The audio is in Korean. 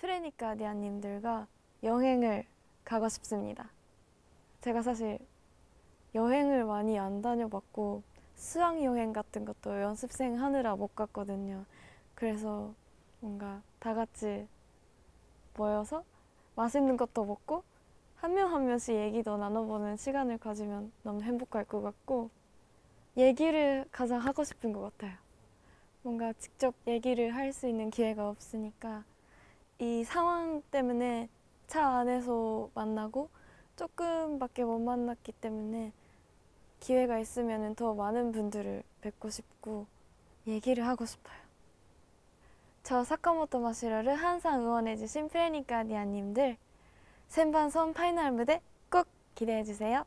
프레니카디아님들과 여행을 가고 싶습니다. 제가 사실 여행을 많이 안 다녀봤고 수학 여행 같은 것도 연습생 하느라 못 갔거든요. 그래서 뭔가 다 같이 모여서 맛있는 것도 먹고 한 명한 명씩 얘기도 나눠보는 시간을 가지면 너무 행복할 것 같고 얘기를 가장 하고 싶은 것 같아요. 뭔가 직접 얘기를 할 수 있는 기회가 없으니까 이 상황 때문에 차 안에서 만나고 조금밖에 못 만났기 때문에 기회가 있으면 더 많은 분들을 뵙고 싶고 얘기를 하고 싶어요. 저 사카모토 마시로를 항상 응원해주신 프레니카디아님들 생방송 파이널 무대 꼭 기대해주세요.